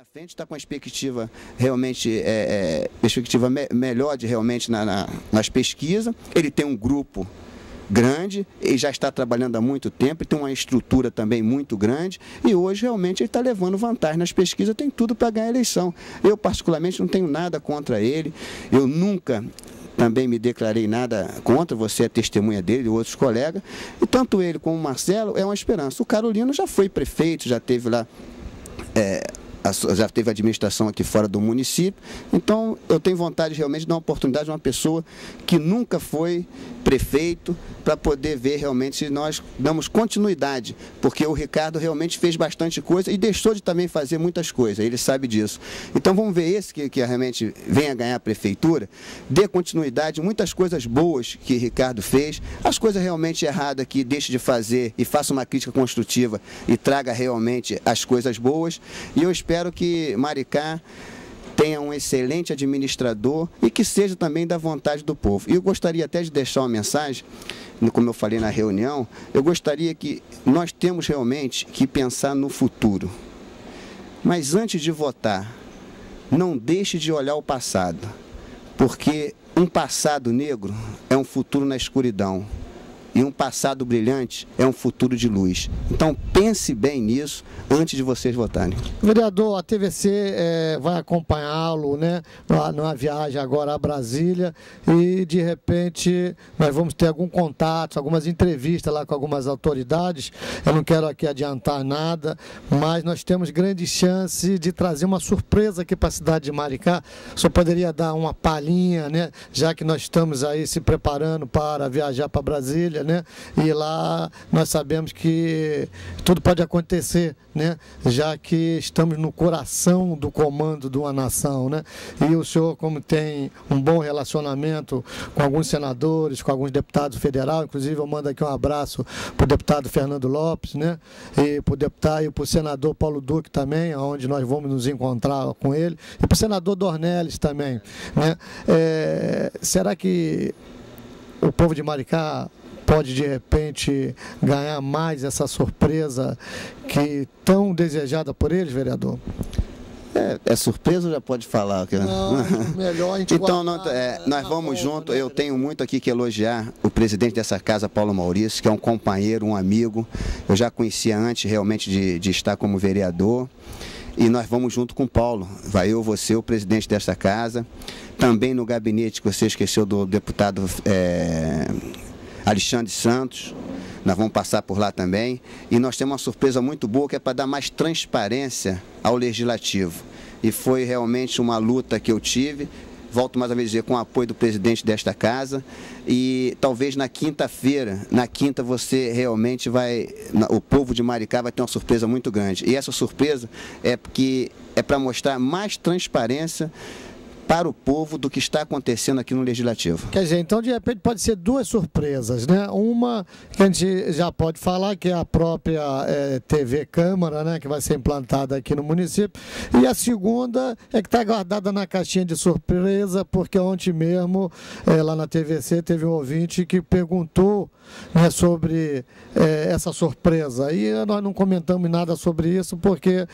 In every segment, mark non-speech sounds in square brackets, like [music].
na frente, está com a perspectiva realmente é, é, perspectiva me melhor de realmente na, na, nas pesquisas. Ele tem um grupo grande, ele já está trabalhando há muito tempo, tem uma estrutura também muito grande e hoje realmente ele está levando vantagem nas pesquisas, tem tudo para ganhar a eleição. Eu, particularmente, não tenho nada contra ele, eu nunca também me declarei nada contra, você é testemunha dele e outros colegas, e tanto ele como o Marcelo é uma esperança. O Carolino já foi prefeito, já teve lá. É, já teve administração aqui fora do município, então eu tenho vontade realmente de dar uma oportunidade a uma pessoa que nunca foi prefeito, para poder ver realmente se nós damos continuidade, porque o Ricardo realmente fez bastante coisa e deixou de também fazer muitas coisas, ele sabe disso. Então vamos ver esse que, que realmente venha ganhar a prefeitura, dê continuidade, muitas coisas boas que Ricardo fez, as coisas realmente erradas que deixe de fazer e faça uma crítica construtiva e traga realmente as coisas boas. E eu espero que Maricá tenha um excelente administrador e que seja também da vontade do povo. E eu gostaria até de deixar uma mensagem, como eu falei na reunião, eu gostaria que nós temos realmente que pensar no futuro. Mas antes de votar, não deixe de olhar o passado, porque um passado negro é um futuro na escuridão e um passado brilhante é um futuro de luz. Então pense bem nisso antes de vocês votarem. Vereador, a TVC é, vai acompanhá-lo né, numa viagem agora a Brasília e de repente nós vamos ter algum contato, algumas entrevistas lá com algumas autoridades. Eu não quero aqui adiantar nada, mas nós temos grande chance de trazer uma surpresa aqui para a cidade de Maricá. Só poderia dar uma palhinha, né, já que nós estamos aí se preparando para viajar para Brasília né? E lá nós sabemos que tudo pode acontecer, né? Já que estamos no coração do comando de uma nação, né? E o senhor, como tem um bom relacionamento com alguns senadores, com alguns deputados federais, inclusive eu mando aqui um abraço para o deputado Fernando Lopes, né? E para o deputado e para o senador Paulo Duque também, onde nós vamos nos encontrar com ele, e para o senador Dornelles também, né? É, será que o povo de Maricá pode de repente ganhar mais essa surpresa que tão desejada por eles, vereador? É, é, surpresa ou já pode falar? Não, melhor a gente [laughs] Então, não, é, nós vamos junto. Né, eu tenho muito aqui que elogiar o presidente dessa casa, Paulo Maurício, que é um companheiro, um amigo. Eu já conhecia antes realmente de, de estar como vereador. E nós vamos junto com o Paulo. Vai eu, você, o presidente dessa casa. Também no gabinete, que você esqueceu do deputado é, Alexandre Santos, nós vamos passar por lá também. E nós temos uma surpresa muito boa que é para dar mais transparência ao legislativo. E foi realmente uma luta que eu tive, volto mais a vez dizer, com o apoio do presidente desta casa. E talvez na quinta-feira, na quinta, você realmente vai, o povo de Maricá vai ter uma surpresa muito grande. E essa surpresa é porque é para mostrar mais transparência para o povo do que está acontecendo aqui no Legislativo. Quer dizer, então de repente pode ser duas surpresas, né? Uma que a gente já pode falar, que é a própria é, TV Câmara, né? Que vai ser implantada aqui no município. E a segunda é que está guardada na caixinha de surpresa, porque ontem mesmo, é, lá na TVC, teve um ouvinte que perguntou né, sobre é, essa surpresa. E nós não comentamos nada sobre isso, porque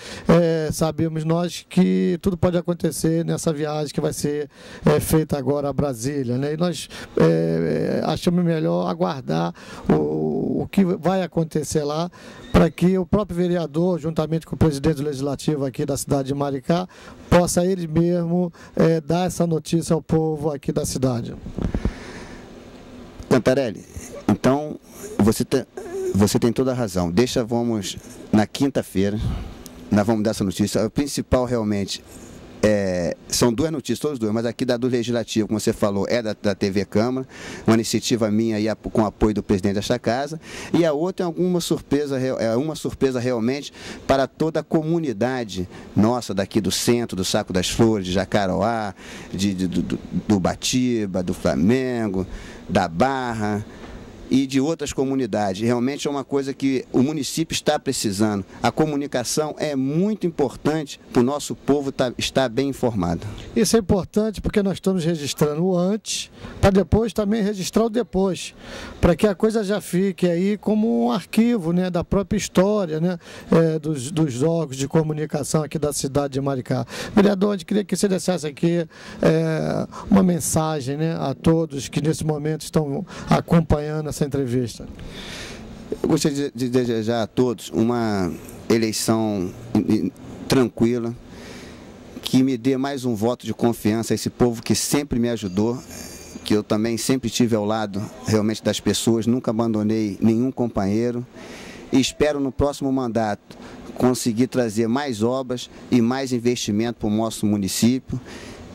sabemos nós que tudo pode acontecer nessa viagem que vai ser é, feita agora a Brasília. Né? E nós é, achamos melhor aguardar o, o que vai acontecer lá para que o próprio vereador, juntamente com o presidente do legislativo aqui da cidade de Maricá, possa ele mesmo é, dar essa notícia ao povo aqui da cidade. Cantarelli, então você tem, você tem toda a razão. Deixa, vamos, na quinta-feira, nós vamos dar essa notícia. O principal realmente é, são duas notícias, todas duas, mas aqui da do Legislativo, como você falou, é da, da TV Câmara, uma iniciativa minha e com apoio do presidente desta casa, e a outra é alguma surpresa, é uma surpresa realmente para toda a comunidade nossa daqui do centro, do Saco das Flores, de Jacaroá, de, de do, do Batiba, do Flamengo, da Barra, e de outras comunidades. Realmente é uma coisa que o município está precisando. A comunicação é muito importante para o nosso povo tá, estar bem informado. Isso é importante porque nós estamos registrando o antes, para depois também registrar o depois, para que a coisa já fique aí como um arquivo né, da própria história né, é, dos, dos órgãos de comunicação aqui da cidade de Maricá. Vereador, a gente queria que você deixasse aqui é, uma mensagem né, a todos que nesse momento estão acompanhando essa entrevista. Eu gostaria de desejar a todos uma eleição tranquila, que me dê mais um voto de confiança a esse povo que sempre me ajudou, que eu também sempre tive ao lado realmente das pessoas, nunca abandonei nenhum companheiro. E espero no próximo mandato conseguir trazer mais obras e mais investimento para o nosso município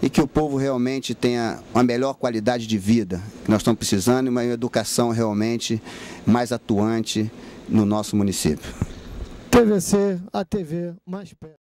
e que o povo realmente tenha uma melhor qualidade de vida que nós estamos precisando e uma educação realmente mais atuante no nosso município. TVC, a TV mais perto.